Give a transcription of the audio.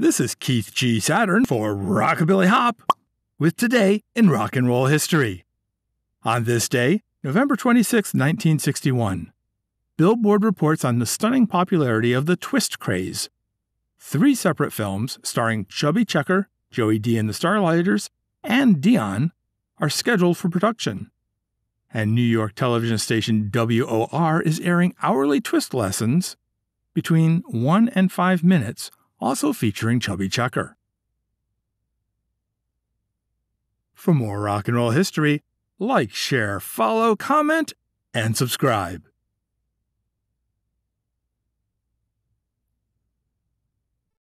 This is Keith G. Saturn for Rockabilly Hop with Today in Rock and Roll History. On this day, November 26, 1961, Billboard reports on the stunning popularity of the twist craze. Three separate films starring Chubby Checker, Joey Dee and the Starlighters, and Dion are scheduled for production. And New York television station WOR is airing hourly twist lessons between 1 and 5 minutes also featuring Chubby Checker. For more rock and roll history, like, share, follow, comment, and subscribe.